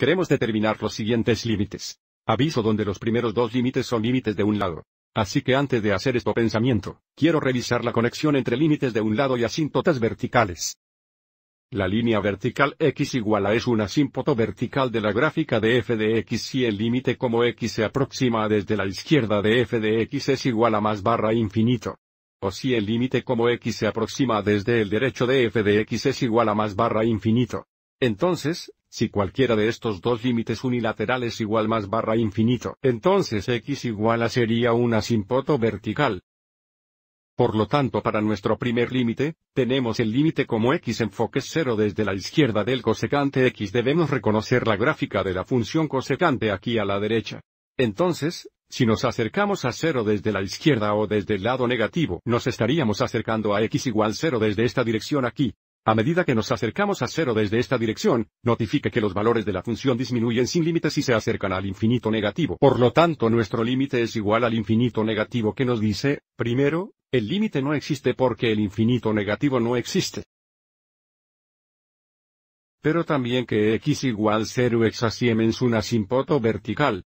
Queremos determinar los siguientes límites. Aviso donde los primeros dos límites son límites de un lado. Así que antes de hacer esto pensamiento, quiero revisar la conexión entre límites de un lado y asíntotas verticales. La línea vertical x igual a es un asímpoto vertical de la gráfica de f de x si el límite como x se aproxima desde la izquierda de f de x es igual a más barra infinito. O si el límite como x se aproxima desde el derecho de f de x es igual a más barra infinito. Entonces, si cualquiera de estos dos límites unilaterales igual más barra infinito, entonces x igual a sería un asímpoto vertical. Por lo tanto para nuestro primer límite, tenemos el límite como x enfoque 0 desde la izquierda del cosecante x debemos reconocer la gráfica de la función cosecante aquí a la derecha. Entonces, si nos acercamos a 0 desde la izquierda o desde el lado negativo, nos estaríamos acercando a x igual 0 desde esta dirección aquí. A medida que nos acercamos a 0 desde esta dirección, notifique que los valores de la función disminuyen sin límites y se acercan al infinito negativo. Por lo tanto nuestro límite es igual al infinito negativo que nos dice, primero, el límite no existe porque el infinito negativo no existe. Pero también que x igual 0 es un asímpoto vertical.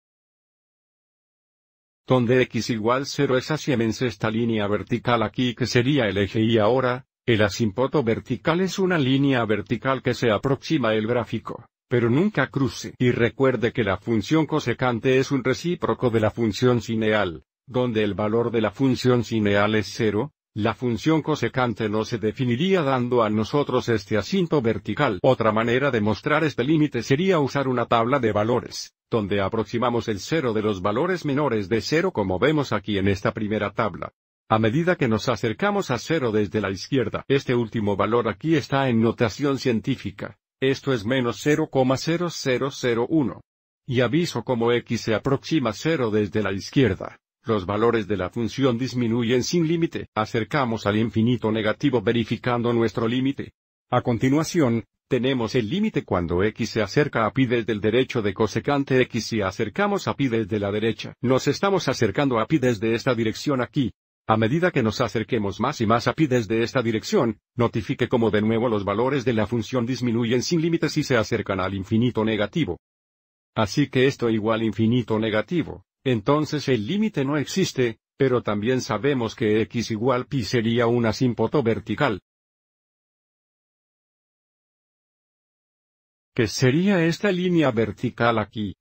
Donde x igual 0 es Siemens esta línea vertical aquí que sería el eje y ahora, el asímpoto vertical es una línea vertical que se aproxima el gráfico, pero nunca cruce. Y recuerde que la función cosecante es un recíproco de la función cineal donde el valor de la función cineal es cero, la función cosecante no se definiría dando a nosotros este asinto vertical. Otra manera de mostrar este límite sería usar una tabla de valores, donde aproximamos el cero de los valores menores de cero como vemos aquí en esta primera tabla. A medida que nos acercamos a cero desde la izquierda, este último valor aquí está en notación científica. Esto es menos 0,0001. Y aviso como x se aproxima cero desde la izquierda los valores de la función disminuyen sin límite, acercamos al infinito negativo verificando nuestro límite. A continuación, tenemos el límite cuando x se acerca a pi desde el derecho de cosecante x y acercamos a pi desde la derecha. Nos estamos acercando a pi desde esta dirección aquí. A medida que nos acerquemos más y más a pi desde esta dirección, notifique como de nuevo los valores de la función disminuyen sin límites y se acercan al infinito negativo. Así que esto igual infinito negativo entonces el límite no existe, pero también sabemos que x igual pi sería un asímpoto vertical. ¿Qué sería esta línea vertical aquí?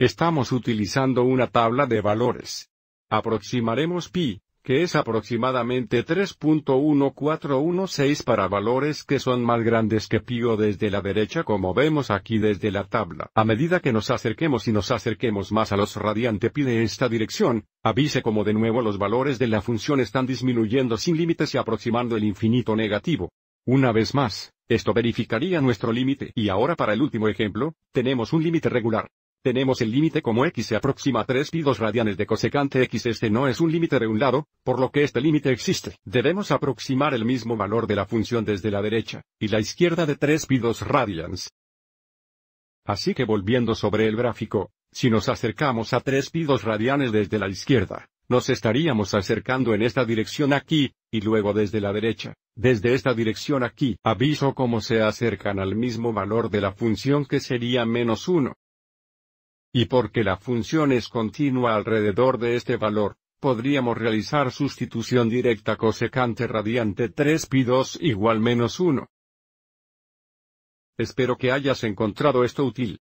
Estamos utilizando una tabla de valores. Aproximaremos pi, que es aproximadamente 3.1416 para valores que son más grandes que pi o desde la derecha como vemos aquí desde la tabla. A medida que nos acerquemos y nos acerquemos más a los radiante pi de esta dirección, avise como de nuevo los valores de la función están disminuyendo sin límites y aproximando el infinito negativo. Una vez más, esto verificaría nuestro límite. Y ahora para el último ejemplo, tenemos un límite regular. Tenemos el límite como x se aproxima a 3 pi 2 radianes de cosecante x. Este no es un límite de un lado, por lo que este límite existe. Debemos aproximar el mismo valor de la función desde la derecha, y la izquierda de 3 pi 2 radians. Así que volviendo sobre el gráfico, si nos acercamos a 3 pi 2 radianes desde la izquierda, nos estaríamos acercando en esta dirección aquí, y luego desde la derecha, desde esta dirección aquí, aviso cómo se acercan al mismo valor de la función que sería menos 1. Y porque la función es continua alrededor de este valor, podríamos realizar sustitución directa cosecante radiante 3 pi 2 igual menos 1. Espero que hayas encontrado esto útil.